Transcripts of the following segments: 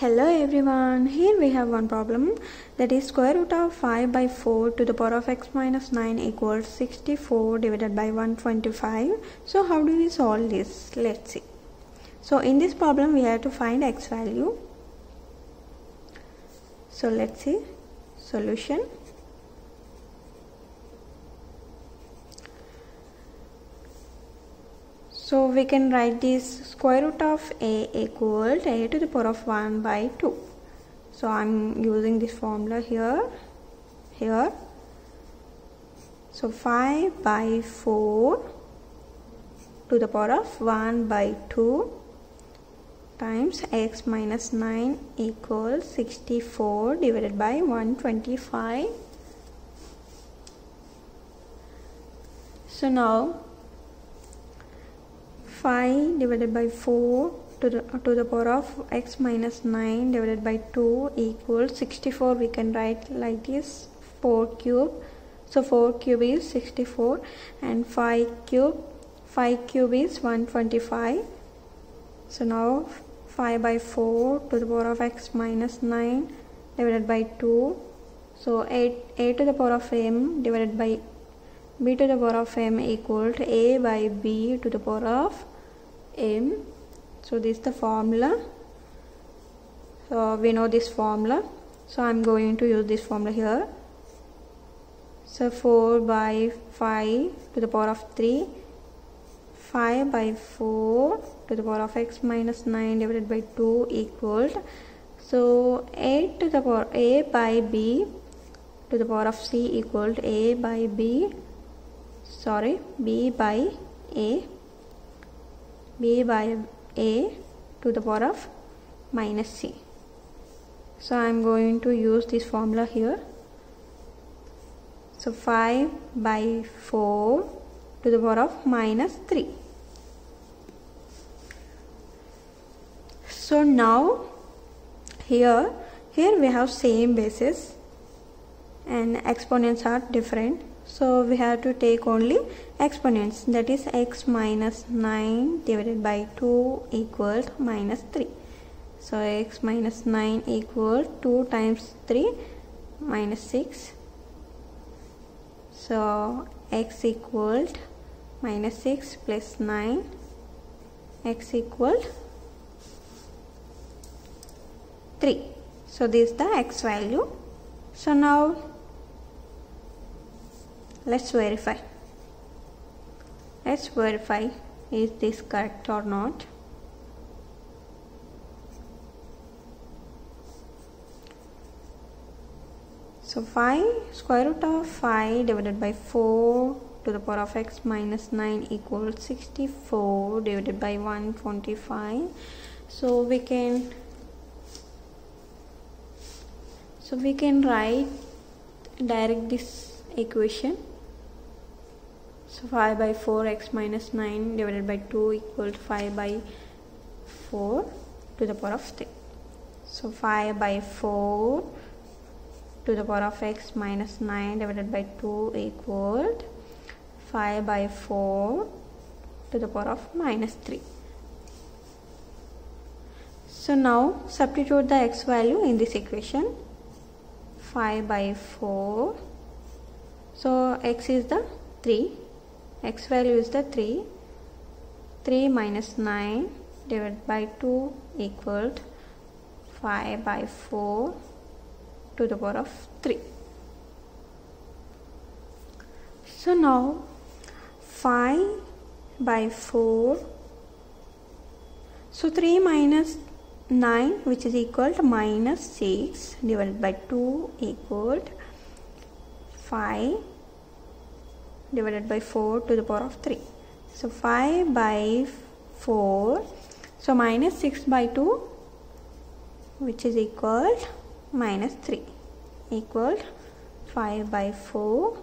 Hello everyone, here we have one problem that is square root of 5 by 4 to the power of x minus 9 equals 64 divided by 125. So how do we solve this? Let's see. So in this problem we have to find x value. So let's see solution. So we can write this square root of a equal to a to the power of 1 by 2. So I'm using this formula here, here. So 5 by 4 to the power of 1 by 2 times x minus 9 equals 64 divided by 125. So now 5 divided by 4 to the, to the power of x minus 9 divided by 2 equals 64 we can write like this 4 cube. So 4 cube is 64 and 5 cube 5 cube is 125 so now 5 by 4 to the power of x minus 9 divided by 2 so 8 a to the power of m divided by b to the power of m equal to a by b to the power of m. So this is the formula. So we know this formula. So I'm going to use this formula here. So 4 by 5 to the power of 3 5 by 4 to the power of x minus 9 divided by 2 equals so a to the power a by b to the power of c equal to a by b sorry. B by a. B by a to the power of minus c. So I am going to use this formula here. So 5 by 4 to the power of minus 3 so now here here we have same basis and exponents are different so we have to take only exponents. That is x minus 9 divided by 2 equals minus 3 so x minus 9 equals 2 times 3 minus 6 so x equals minus 6 plus 9 x equals 3 so this is the x value. So now let's verify. Let's verify is this correct or not. So 5 square root of 5 divided by 4 to the power of x minus 9 equals 64 divided by 125 so we can so we can write direct this equation so 5 by 4 x minus 9 divided by 2 equals 5 by 4 to the power of 3 so 5 by 4 to the power of x minus 9 divided by 2 equals 5 by 4 to the power of minus 3 so now substitute the x value in this equation. 5 by 4 so x is the 3 x value is the 3 3 minus 9 divided by 2 equals 5 by 4 to the power of 3 so now 5 by 4 so 3 minus 9 which is equal to minus 6 divided by 2 equal 5 divided by 4 to the power of 3 so 5 by 4 so minus 6 by 2 which is equal minus 3 equal 5 by 4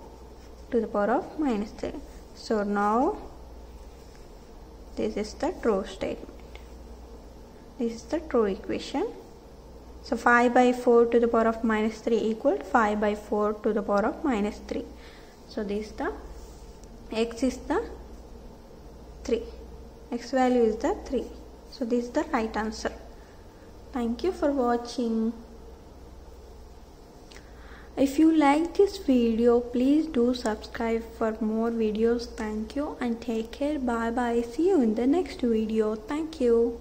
to the power of minus 3 so now this is the true statement. This is the true equation. So 5 by 4 to the power of minus 3 equal 5 by 4 to the power of minus 3 so this is the x is the 3 x value is the 3 so this is the right answer. Thank you for watching. If you like this video please do subscribe for more videos. Thank you and take care. Bye bye see you in the next video. Thank you